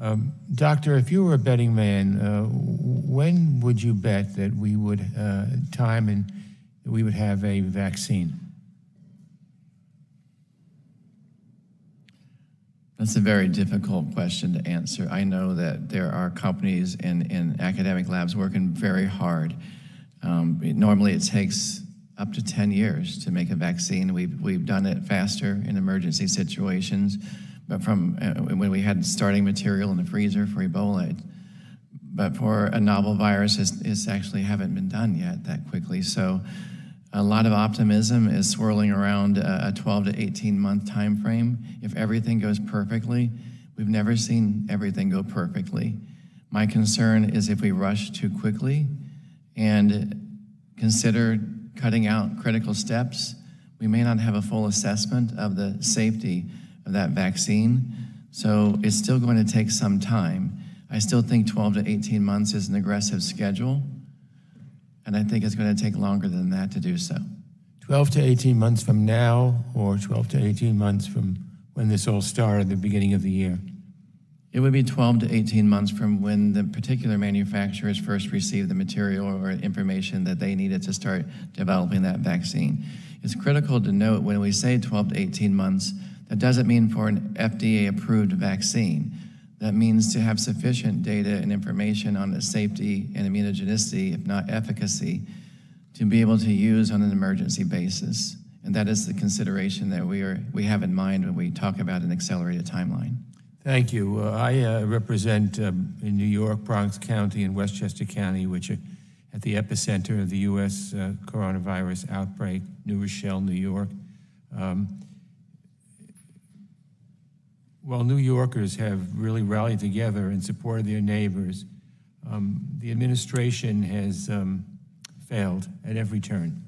Um, doctor, if you were a betting man, uh, when would you bet that we would uh, time and we would have a vaccine? That's a very difficult question to answer. I know that there are companies and, academic labs working very hard. Um, normally, it takes up to 10 years to make a vaccine. We've, we've done it faster in emergency situations, but from uh, when we had starting material in the freezer for Ebola, but for a novel virus, it's, it's actually haven't been done yet that quickly. So a lot of optimism is swirling around a 12 to 18 month time frame. If everything goes perfectly, we've never seen everything go perfectly. My concern is if we rush too quickly and consider cutting out critical steps, we may not have a full assessment of the safety of that vaccine. So it's still going to take some time. I still think 12 to 18 months is an aggressive schedule and I think it's going to take longer than that to do so. 12 to 18 months from now, or 12 to 18 months from when this all started, the beginning of the year? It would be 12 to 18 months from when the particular manufacturers first received the material or information that they needed to start developing that vaccine. It's critical to note when we say 12 to 18 months, that doesn't mean for an FDA approved vaccine. That means to have sufficient data and information on the safety and immunogenicity, if not efficacy, to be able to use on an emergency basis. And that is the consideration that we, are, we have in mind when we talk about an accelerated timeline. Thank you. Uh, I uh, represent um, in New York, Bronx County and Westchester County, which are at the epicenter of the U.S. Uh, coronavirus outbreak, New Rochelle, New York. Um, while New Yorkers have really rallied together in support of their neighbors, um, the administration has um, failed at every turn.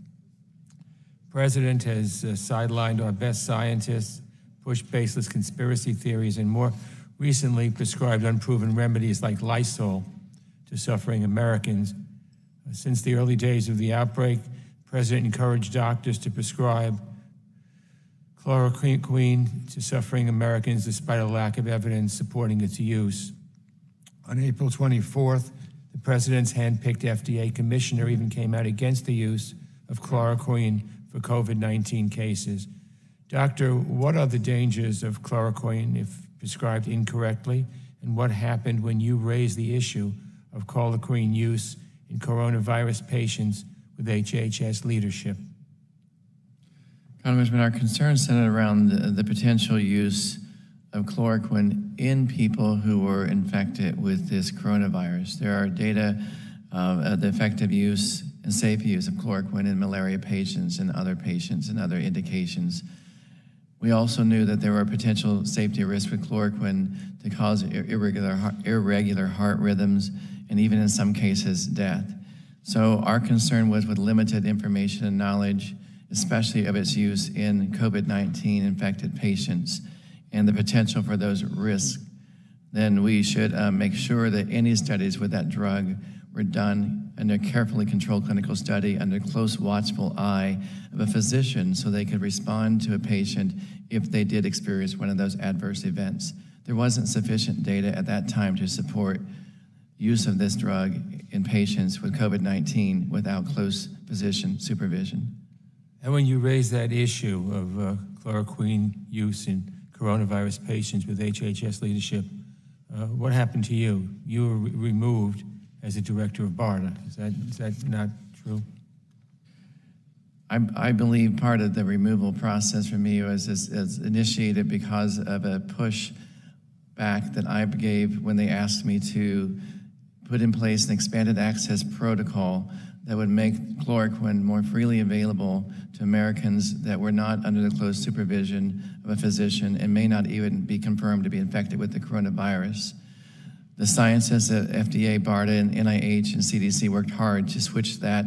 President has uh, sidelined our best scientists, pushed baseless conspiracy theories, and more recently prescribed unproven remedies like Lysol to suffering Americans. Uh, since the early days of the outbreak, President encouraged doctors to prescribe chloroquine to suffering Americans despite a lack of evidence supporting its use. On April 24th, the president's handpicked FDA commissioner even came out against the use of chloroquine for COVID 19 cases. Doctor, what are the dangers of chloroquine if prescribed incorrectly? And what happened when you raised the issue of chloroquine use in coronavirus patients with HHS leadership? Congressman, our concerns centered around the, the, potential use of chloroquine in people who were infected with this coronavirus. There are data um, of the effective use and safe use of chloroquine in malaria patients and other patients and other indications. We also knew that there were potential safety risks with chloroquine to cause irregular, irregular heart rhythms and even in some cases death. So our concern was with limited information and knowledge especially of its use in COVID 19 infected patients and the potential for those risks, then we should uh, make sure that any studies with that drug were done under carefully controlled clinical study under close watchful eye of a physician so they could respond to a patient if they did experience one of those adverse events. There wasn't sufficient data at that time to support use of this drug in patients with COVID 19 without close physician supervision. And when you raised that issue of uh, chloroquine use in coronavirus patients with HHS leadership, uh, what happened to you? You were re removed as a director of BARDA. Is that, is that not true? I, I believe part of the removal process for me was, initiated because of a push back that I gave when they asked me to put in place an expanded access protocol that would make chloroquine more freely available to Americans that were not under the close supervision of a physician and may not even be confirmed to be infected with the coronavirus. The scientists at FDA, BARDA, and NIH and CDC worked hard to switch that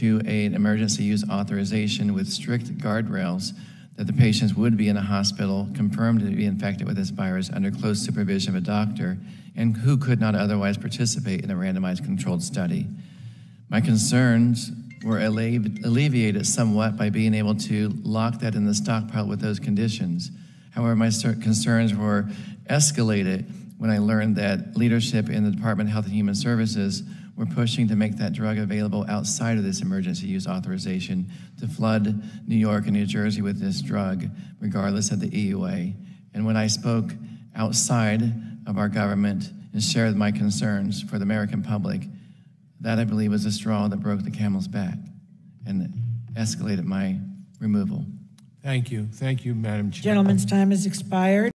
to an emergency use authorization with strict guardrails that the patients would be in a hospital confirmed to be infected with this virus under close supervision of a doctor and who could not otherwise participate in a randomized controlled study. My concerns were alleviated somewhat by being able to lock that in the stockpile with those conditions. However, my concerns were escalated when I learned that leadership in the Department of Health and Human Services were pushing to make that drug available outside of this emergency use authorization to flood New York and New Jersey with this drug, regardless of the EUA. And when I spoke outside of our government and shared my concerns for the American public, that I believe was the straw that broke the camel's back and escalated my removal. Thank you. Thank you, Madam Chair. Gentleman's time has expired.